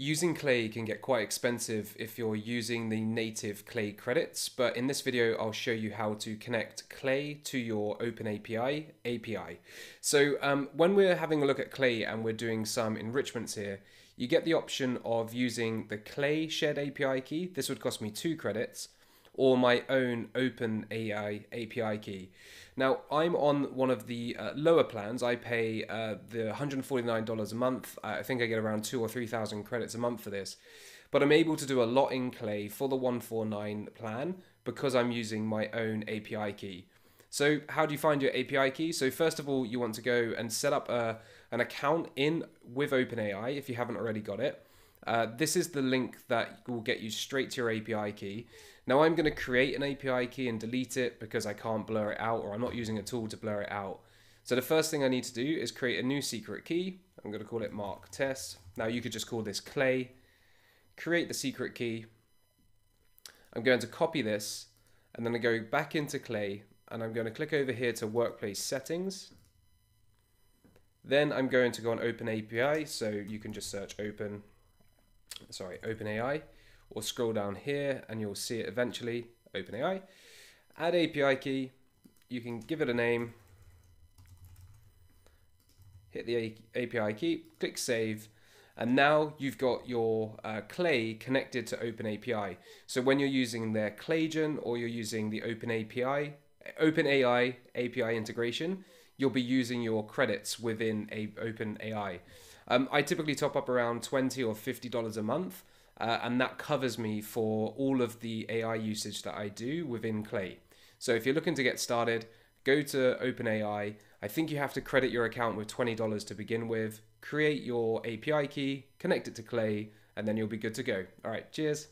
Using Clay can get quite expensive if you're using the native Clay credits, but in this video I'll show you how to connect Clay to your OpenAPI API. So um, when we're having a look at Clay and we're doing some enrichments here, you get the option of using the Clay shared API key. This would cost me two credits or my own OpenAI API key. Now, I'm on one of the uh, lower plans. I pay uh, the $149 a month. I think I get around two or 3,000 credits a month for this. But I'm able to do a lot in Clay for the 149 plan because I'm using my own API key. So how do you find your API key? So first of all, you want to go and set up a, an account in with OpenAI if you haven't already got it. Uh, this is the link that will get you straight to your API key. Now I'm going to create an API key and delete it because I can't blur it out or I'm not using a tool to blur it out. So the first thing I need to do is create a new secret key. I'm going to call it mark test. Now you could just call this clay. Create the secret key. I'm going to copy this and then I go back into clay and I'm going to click over here to workplace settings. Then I'm going to go on open API. So you can just search open sorry, OpenAI, or scroll down here and you'll see it eventually, OpenAI. Add API key, you can give it a name, hit the API key, click save, and now you've got your uh, Clay connected to OpenAPI. So when you're using their Claygent or you're using the OpenAPI, OpenAI API integration, you'll be using your credits within a OpenAI. Um, I typically top up around 20 or $50 a month, uh, and that covers me for all of the AI usage that I do within Clay. So if you're looking to get started, go to OpenAI. I think you have to credit your account with $20 to begin with, create your API key, connect it to Clay, and then you'll be good to go. All right, cheers.